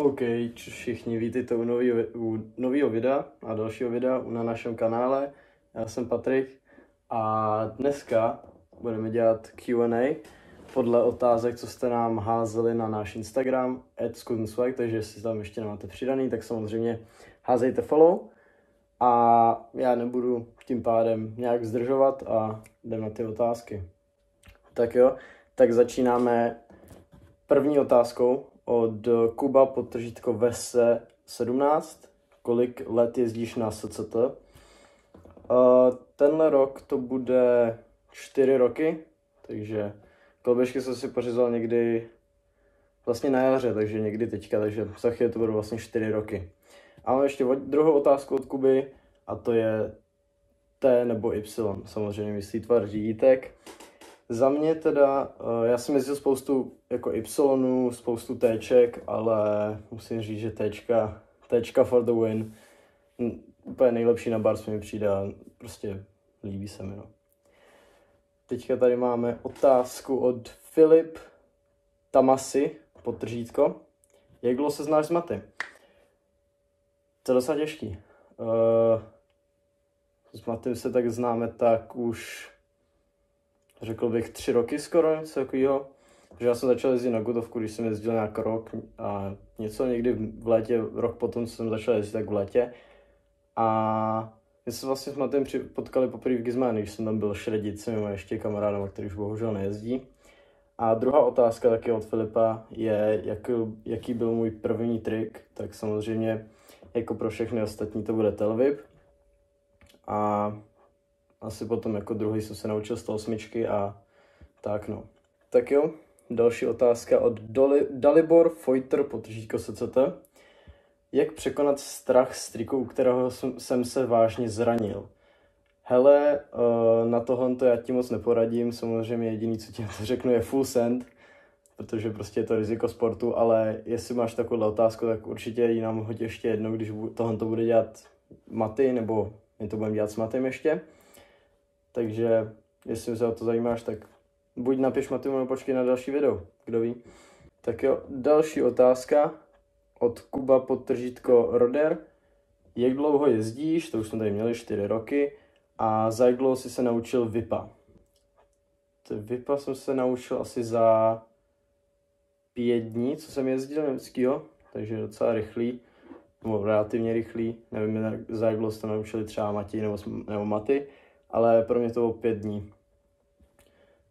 OK, všichni vítejte u nového, u nového videa a dalšího videa na našem kanále. Já jsem Patrik a dneska budeme dělat Q&A podle otázek, co jste nám házeli na náš Instagram @skunswag, takže jestli tam ještě nemáte přidaný, tak samozřejmě házejte follow. A já nebudu tím pádem nějak zdržovat a jdem na ty otázky. Tak jo, tak začínáme první otázkou od Kuba podtržítko Vese 17. Kolik let jezdíš na SCT? Uh, tenhle rok to bude 4 roky, takže kolběžky jsem si pořizoval někdy vlastně na jaře, takže někdy teďka, takže za chvíli to budou vlastně 4 roky. A mám ještě druhou otázku od Kuby a to je T nebo Y, samozřejmě myslí tvar řídítek. Za mě teda, eh, já jsem jezdil spoustu jako Y, spoustu Tček, ale musím říct, že Tčka, Tčka for the win, úplně nejlepší na Bars mi přijde a prostě líbí se mi. No. Teďka tady máme otázku od Filip Tamasi, potržítko. Jak dlouho se znáš s maty? To je docela těžký. Uh, s Matym se tak známe tak už řekl bych, tři roky skoro, něco takového. Že já jsem začal jezdit na Godovku, když jsem jezdil nějak rok a něco někdy v létě, rok potom jsem začal jezdit tak v létě. A my jsme vlastně s Matem potkali poprvé v Gizmány, když jsem tam byl šredit se mimo ještě kamarádem, který už bohužel nejezdí. A druhá otázka taky od Filipa je, jaký, jaký byl můj první trik, tak samozřejmě jako pro všechny ostatní to bude Telvip. A asi potom jako druhý jsem se naučil 108 a tak no. Tak jo, další otázka od Doli, Dalibor Feuter, potržítko SCT. Jak překonat strach z triku, u kterého jsem, jsem se vážně zranil? Hele, uh, na tohle to já ti moc neporadím, samozřejmě jediný, co ti řeknu, je full send, protože prostě je to riziko sportu, ale jestli máš takovou otázku, tak určitě ji nám hoď ještě jedno, když tohle to bude dělat Maty, nebo my to budeme dělat s Matym ještě. Takže jestli se o to zajímáš, tak buď napiš Matimu nebo počkej na další video, kdo ví. Tak jo, další otázka od Kuba podtržítko Roder. Jak dlouho jezdíš, to už jsme tady měli 4 roky, a za jak dlouho jsi se naučil VIPA? To VIPA jsem se naučil asi za pět dní, co jsem jezdil německýho, takže docela rychlý, nebo relativně rychlý, nevím, za jak dlouho jste naučili třeba Mati nebo, nebo Maty ale pro mě to bylo pět dní.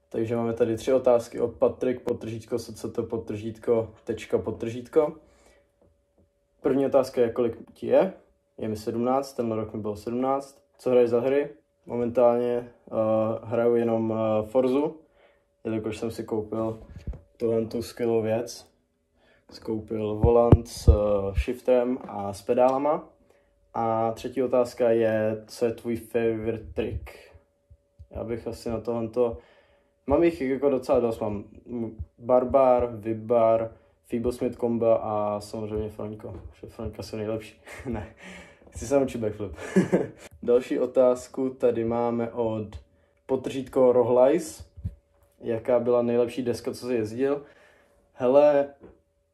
Takže máme tady tři otázky od Patrik, potržítko, to potržítko, tečka, potržítko. První otázka je, kolik ti je? Je mi 17, tenhle rok mi bylo 17. Co hraješ za hry? Momentálně uh, hraju jenom uh, Forzu, jelikož jsem si koupil tuhle tu skvělou věc. Skoupil volant s uh, shiftem a s pedálama a třetí otázka je, co je tvůj favorite trick? Já bych asi na tohle Mám jich jako docela dost, mám Barbar, Vibar, Smith Comba a samozřejmě Franko. Že Franka jsou nejlepší. ne, chci se naučit backflip. Další otázku tady máme od potržítko Rohlajs. Jaká byla nejlepší deska, co jsi jezdil? Hele,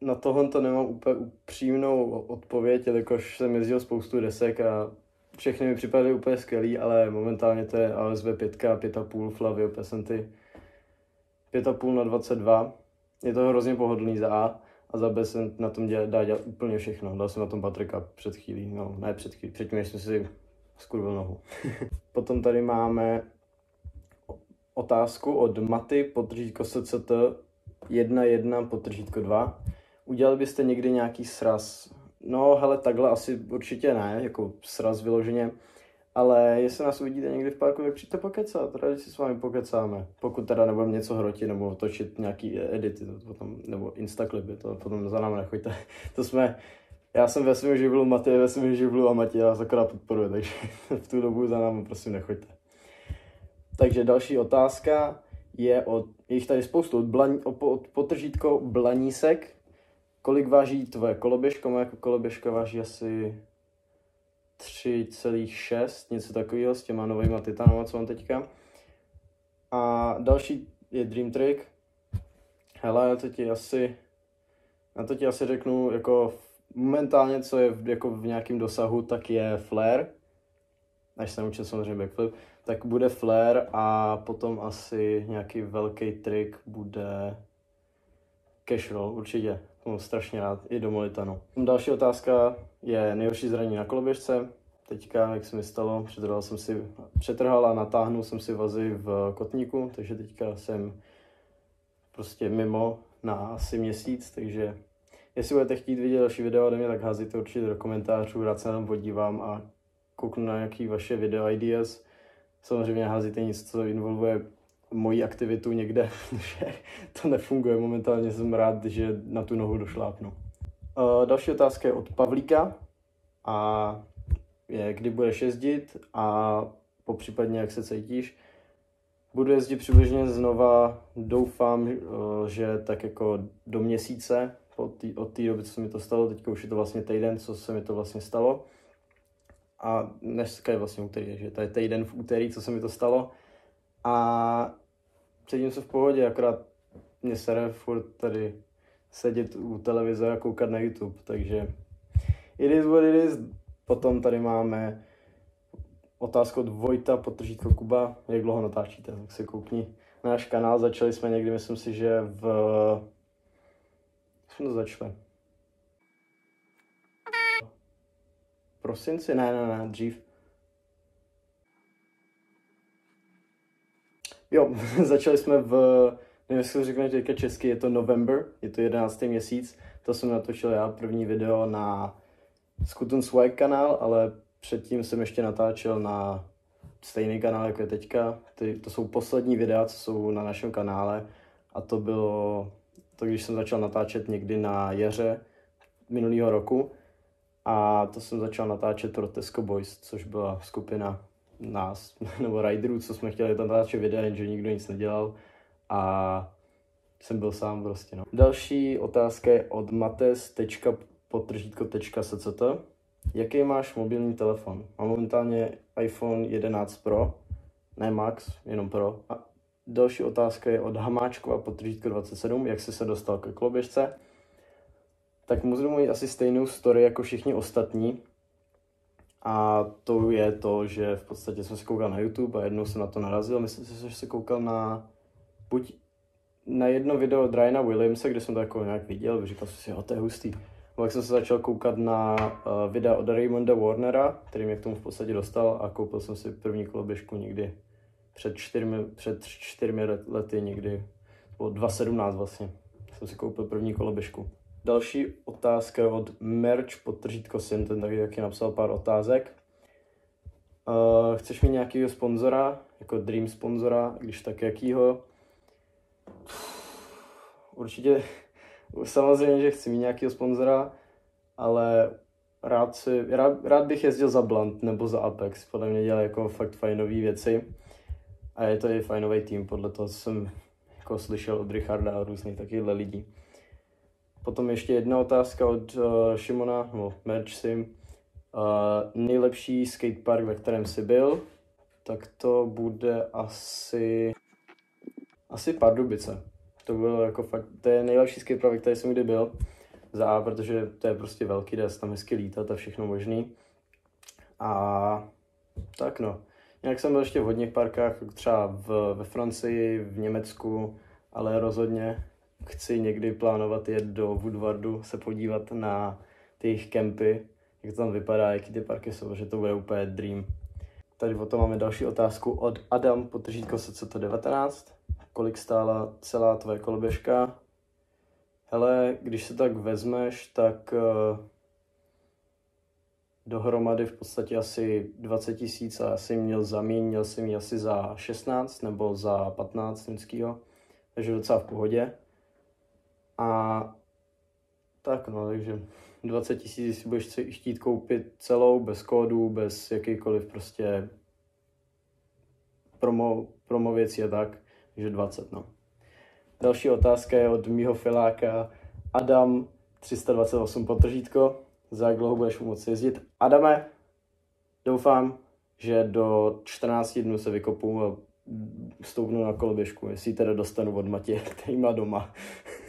na tohle to nemám úplně upřímnou odpověď, jelikož jsem jezdil spoustu desek a všechny mi připadaly úplně skvělý, ale momentálně to je ASV 5, 5,5 Flavio Pesanty 5,5 na 22. Je to hrozně pohodlný za A a za B se na tom dělá, dá dělat úplně všechno. Dal jsem na tom Patrika před chvílí, no ne před chvílí, předtím, než jsem si skurvil nohu. Potom tady máme otázku od Maty, podržítko SCT 1.1, podržítko 2. Udělali byste někdy nějaký sraz? No, hele, takhle asi určitě ne, jako sraz vyloženě. Ale jestli nás uvidíte někdy v parku, tak přijďte pokecat, rádi si s vámi pokecáme. Pokud teda nebudeme něco hrotit nebo točit nějaký edity, to potom, nebo instaklipy, to potom za námi nechoďte. To jsme, já jsem ve svém živlu, Matěj ve svém živlu a Matěj vás akorát podporuje, takže v tu dobu za námi prosím nechoďte. Takže další otázka je od, je jich tady spoustu, od, blaň, od potržítko Blanísek, Kolik váží tvoje koloběžka? Moje jako koloběžka váží asi 3,6, něco takového s těma novýma titanama, co mám teďka. A další je Dream Trick. Hele, to ti asi Na to ti asi řeknu, jako momentálně, co je v, jako v nějakém dosahu, tak je flare, až se naučil samozřejmě backflip, tak bude flare a potom asi nějaký velký trik bude cash roll, určitě. Mám strašně rád, i do Molitanu. Další otázka je nejhorší zranění na koloběžce. Teďka, jak se mi stalo, přetrhal jsem si, přetrhal a natáhnul jsem si vazy v kotníku, takže teďka jsem prostě mimo na asi měsíc, takže jestli budete chtít vidět další video ode mě, tak házíte určitě do komentářů, rád se tam podívám a kouknu na nějaký vaše video ideas. Samozřejmě házíte nic, co involvuje moji aktivitu někde, že to nefunguje. Momentálně jsem rád, že na tu nohu došlápnu. Uh, další otázka je od Pavlíka a je, kdy budeš jezdit a popřípadně jak se cítíš. Budu jezdit přibližně znova, doufám, uh, že tak jako do měsíce od té doby, co se mi to stalo. Teďka už je to vlastně týden, co se mi to vlastně stalo. A dneska je vlastně úterý, že to je týden v úterý, co se mi to stalo. A cítím se v pohodě, akorát mě sere furt tady sedět u televize a koukat na YouTube, takže it is what it is. Potom tady máme otázku od Vojta, potržítko Kuba, jak dlouho natáčíte, tak se koukni na náš kanál, začali jsme někdy, myslím si, že v... jsme to začali? prosinci? Ne, ne, ne, dřív. Jo, začali jsme v, nevím, jestli to řekne teďka česky, je to November, je to 11. měsíc, to jsem natočil já první video na Skutun Swag kanál, ale předtím jsem ještě natáčel na stejný kanál, jako je teďka. Ty, to jsou poslední videa, co jsou na našem kanále a to bylo to, když jsem začal natáčet někdy na jaře minulého roku a to jsem začal natáčet pro Tesco Boys, což byla skupina nás, nebo riderů, co jsme chtěli tam natáčet videa, jenže nikdo nic nedělal a jsem byl sám prostě, no. Další otázka je od mates.potržítko.sct Jaký máš mobilní telefon? Mám momentálně iPhone 11 Pro, ne Max, jenom Pro. A další otázka je od Hamáčkova potržítko 27, jak jsi se dostal ke kloběžce? Tak můžu mít asi stejnou story jako všichni ostatní, a to je to, že v podstatě jsem se koukal na YouTube a jednou jsem na to narazil. Myslím si, že se koukal na buď na jedno video od Ryana Williamse, kde jsem to jako nějak viděl, říkal jsem si, jo, to je hustý. Pak jsem se začal koukat na uh, videa od Raymonda Warnera, který mě k tomu v podstatě dostal a koupil jsem si první koloběžku někdy před čtyřmi, před čtyřmi lety někdy, bylo 2017 vlastně, jsem si koupil první koloběžku. Další otázka od Merch podtržítko Sim, ten taky, taky napsal pár otázek. Uh, chceš mít nějakého sponzora, jako dream sponzora, když tak jakýho? Určitě, samozřejmě, že chci mít nějakého sponzora, ale rád, si, rád, rád bych jezdil za Blunt nebo za Apex, podle mě dělají jako fakt fajnové věci a je to i fajnový tým, podle toho, jsem jako slyšel od Richarda a různých takovýchhle lidí. Potom ještě jedna otázka od uh, Šimona, nebo Merch Sim. Uh, nejlepší skatepark, ve kterém jsi byl, tak to bude asi, asi Pardubice. To bylo jako fakt, to je nejlepší skatepark, ve kterém jsem kdy byl. Za A, protože to je prostě velký, dá tam hezky lítat a všechno možný. A tak no. Jinak jsem byl ještě v hodných parkách, třeba v, ve Francii, v Německu, ale rozhodně chci někdy plánovat jet do Woodwardu, se podívat na ty jejich kempy, jak to tam vypadá, jaký ty parky jsou, že to bude úplně dream. Tady o tom máme další otázku od Adam, potržítko to 19 Kolik stála celá tvoje koloběžka? Hele, když se tak vezmeš, tak uh, dohromady v podstatě asi 20 tisíc a asi měl za míň, měl jsem ji asi za 16 nebo za 15 německýho, takže docela v pohodě. A tak no, takže 20 tisíc si budeš chtít koupit celou, bez kódu, bez jakýkoliv prostě promo, promo věcí a tak, takže 20 no. Další otázka je od mýho filáka Adam 328 potržítko. Za jak dlouho budeš moci jezdit? Adame, doufám, že do 14 dnů se vykopu a stoupnu na koloběžku, jestli teda dostanu od Matěje, který má doma.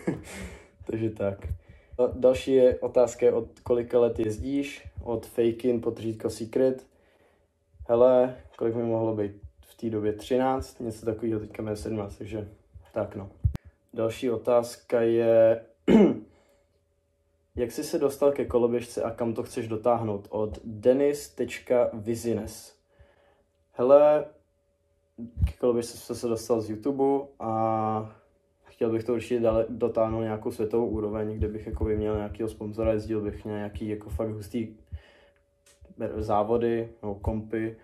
Takže tak. Další je otázka, od kolika let jezdíš, od Fakin po třídko Secret. Hele, kolik mi mohlo být v té době? 13, něco takového, teďka mě 17, takže tak no. Další otázka je, jak jsi se dostal ke koloběžce a kam to chceš dotáhnout? Od denis.vizines. Hele, ke koloběžce jsem se dostal z YouTube a chtěl bych to určitě dále dotáhnout nějakou světovou úroveň, kde bych jako by měl nějakého sponzora, jezdil bych nějaký jako fakt hustý závody nebo kompy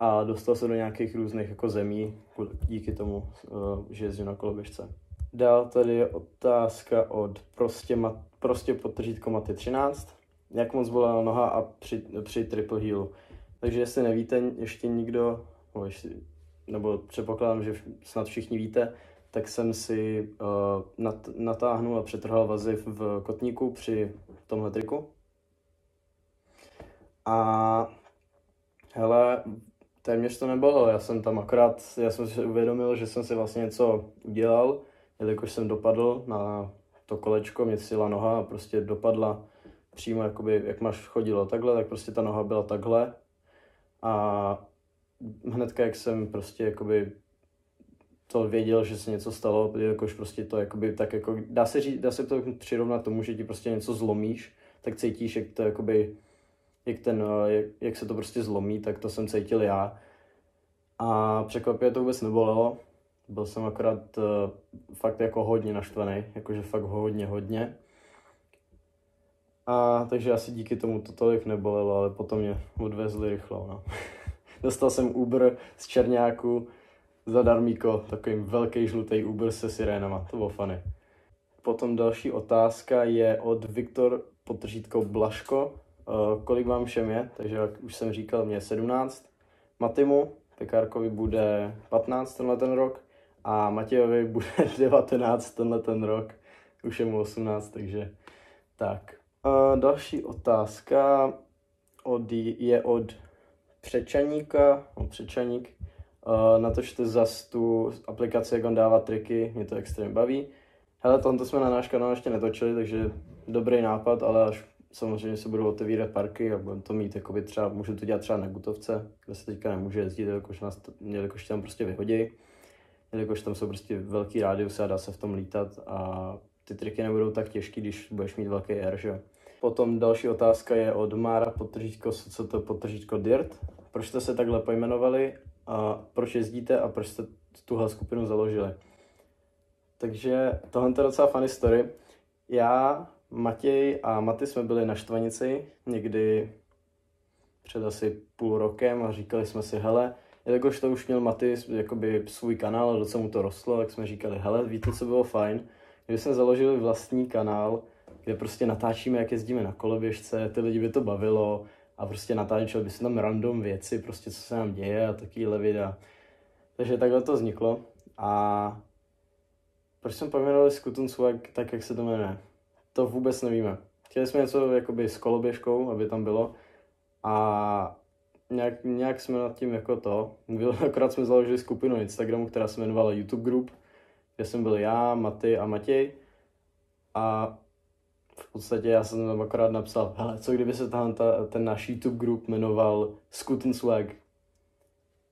a dostal se do nějakých různých jako zemí díky tomu, eh, že jezdím na koloběžce. Dál tady je otázka od prostě, mat, prostě potržítko Maty 13. Jak moc bolela noha a při, při triple healu. Takže jestli nevíte ještě nikdo, nebo předpokládám, že snad všichni víte, tak jsem si uh, nat, natáhnul a přetrhal vazy v kotníku při tomhle triku. A hele, téměř to nebylo, já jsem tam akorát, já jsem si uvědomil, že jsem si vlastně něco udělal, jelikož jsem dopadl na to kolečko, mě sila noha a prostě dopadla přímo, jakoby, jak máš chodilo takhle, tak prostě ta noha byla takhle a hnedka, jak jsem prostě jakoby to věděl, že se něco stalo, jakož prostě to jakoby tak jako, dá se, říct, dá se to přirovnat tomu, že ti prostě něco zlomíš, tak cítíš, jak to jakoby, jak, ten, jak, jak se to prostě zlomí, tak to jsem cítil já. A překvapivě to vůbec nebolelo, byl jsem akorát uh, fakt jako hodně naštvaný, jakože fakt hodně, hodně. A takže asi díky tomu to tolik nebolelo, ale potom mě odvezli rychlo. No. Dostal jsem Uber z Černáku, zadarmíko, takový velký žlutý Uber se sirénama, to bylo funny. Potom další otázka je od Viktor potržítko Blaško. Uh, kolik vám všem je? Takže jak už jsem říkal, mě je 17. Matimu, Pekárkovi bude 15 tenhle ten rok a Matějovi bude 19 tenhle ten rok. Už je mu 18, takže tak. Uh, další otázka od, je od Přečaníka, no Přečaník. Uh, natočte zas tu aplikaci, jak on dává triky, mě to extrémně baví. Hele, tohle jsme na náš kanál ještě netočili, takže dobrý nápad, ale až samozřejmě se budou otevírat parky a budeme to mít, jakoby třeba, můžu to dělat třeba na Gutovce, kde se teďka nemůže jezdit, jelikož, nás, jelikož tam prostě vyhodí, jelikož tam jsou prostě velký rádiusy a dá se v tom lítat a ty triky nebudou tak těžký, když budeš mít velký air, že? Potom další otázka je od Mára podtržítko, co to podtržítko Dirt. Proč jste se takhle pojmenovali a proč jezdíte a proč jste tuhle skupinu založili. Takže tohle je docela funny story. Já, Matěj a Maty jsme byli na Štvanici někdy před asi půl rokem a říkali jsme si, hele, jelikož to už měl Maty jakoby svůj kanál a docela mu to rostlo, tak jsme říkali, hele, víte, co bylo fajn? Kdyby jsme založili vlastní kanál, kde prostě natáčíme, jak jezdíme na koloběžce, ty lidi by to bavilo, a prostě natáčel by se tam random věci, prostě co se nám děje a takovýhle videa. Takže takhle to vzniklo a proč jsme pojmenovali Skutun Swag tak, jak se to jmenuje? To vůbec nevíme. Chtěli jsme něco jakoby s koloběžkou, aby tam bylo a nějak, nějak jsme nad tím jako to, akorát jsme založili skupinu Instagramu, která se jmenovala YouTube Group, kde jsem byl já, Maty a Matěj a v podstatě já jsem tam akorát napsal, hele, co kdyby se tam ta, ten náš YouTube group jmenoval Scooten Swag.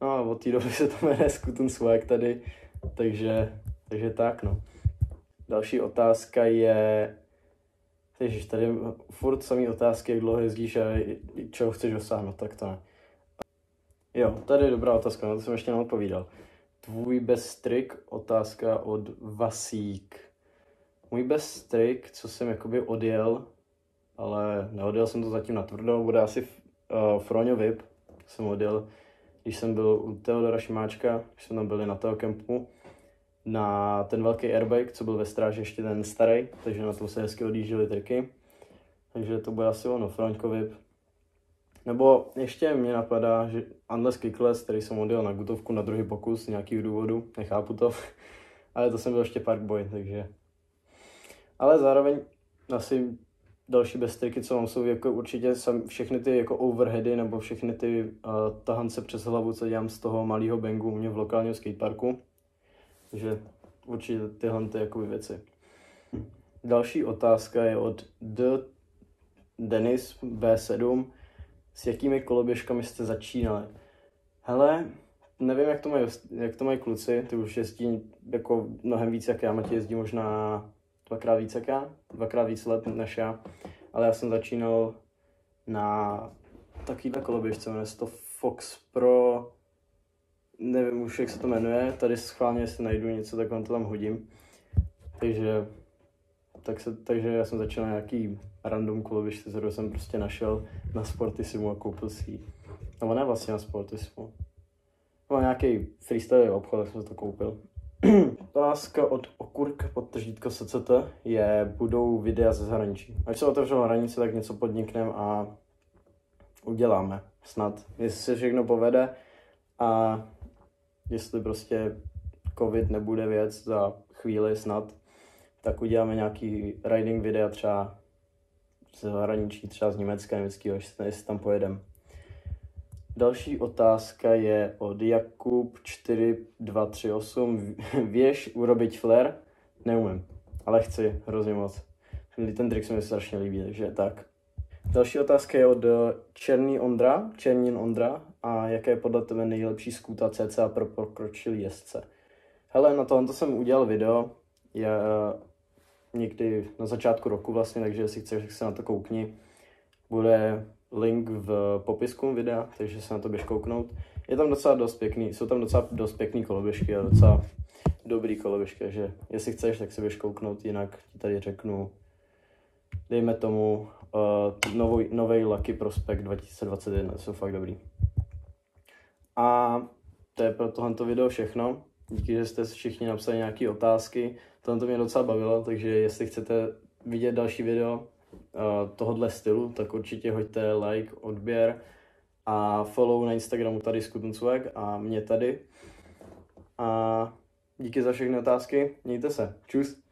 No a od té doby se to jmenuje Scooten Swag tady, takže, takže tak no. Další otázka je, Ježiš, tady furt samý otázky, jak dlouho jezdíš a čeho chceš dosáhnout, tak to ne. Jo, tady je dobrá otázka, na to jsem ještě neodpovídal. Tvůj trick, otázka od Vasík. Můj best trick, co jsem jakoby odjel, ale neodjel jsem to zatím na tvrdou, bude asi uh, Froňo VIP, jsem odjel, když jsem byl u Teodora Šimáčka, když jsme tam byli na toho kempu, na ten velký airbag, co byl ve stráži ještě ten starý, takže na tom se hezky odjížděly triky. Takže to bude asi ono, Froňko VIP. Nebo ještě mě napadá, že Unless Kickless, který jsem odjel na Gutovku na druhý pokus z nějakých důvodů, nechápu to, ale to jsem byl ještě Parkboy, takže ale zároveň asi další beztriky, co mám, jsou jako určitě sam, všechny ty jako overheady nebo všechny ty uh, tahance přes hlavu, co dělám z toho malého bangu u mě v lokálním skateparku. Takže určitě tyhle ty jako věci. další otázka je od D. Denis B7. S jakými koloběžkami jste začínali? Hele, nevím, jak to mají, jak to mají kluci, ty už jezdí jako mnohem víc jak já, Matěj jezdí možná dvakrát víc jak já, dvakrát víc let než já, ale já jsem začínal na takovýhle koloběžce, jmenuje se to Fox Pro, nevím už, jak se to jmenuje, tady schválně, jestli najdu něco, tak vám to tam hodím. Takže, tak se, takže já jsem začal na nějaký random koloběžce, kterou jsem prostě našel na Sportissimu a koupil si ji. Nebo ne vlastně na Sportissimu. Nebo nějaký freestyle obchod, tak jsem to koupil. Otázka od Okurka pod tržítko SCT je, budou videa ze zahraničí. Až se otevřou hranice, tak něco podnikneme a uděláme. Snad. Jestli se všechno povede a jestli prostě covid nebude věc za chvíli snad, tak uděláme nějaký riding videa třeba ze zahraničí, třeba z Německa, německého, jestli tam pojedeme. Další otázka je od Jakub 4238. Věž urobiť flair? Neumím, ale chci hrozně moc. Ten trik se mi strašně líbí, takže tak. Další otázka je od Černý Ondra, Černín Ondra. A jaké je podle tebe nejlepší skůta CCA pro pokročilý jezdce? Hele, na tohle jsem udělal video. Je někdy na začátku roku vlastně, takže jestli chceš, tak se na to koukni. Bude link v popisku videa, takže se na to běž kouknout. Je tam docela dost pěkný, jsou tam docela dost pěkný koloběžky a docela dobrý koloběžky, takže jestli chceš, tak se běž kouknout, jinak ti tady řeknu, dejme tomu uh, nový, nový Lucky Prospect 2021, jsou fakt dobrý. A to je pro tohle video všechno. Díky, že jste všichni napsali nějaké otázky. Tohle to mě docela bavilo, takže jestli chcete vidět další video, tohohle stylu, tak určitě hoďte like, odběr a follow na Instagramu tady Skutencovek a mě tady. A díky za všechny otázky, mějte se. Čus.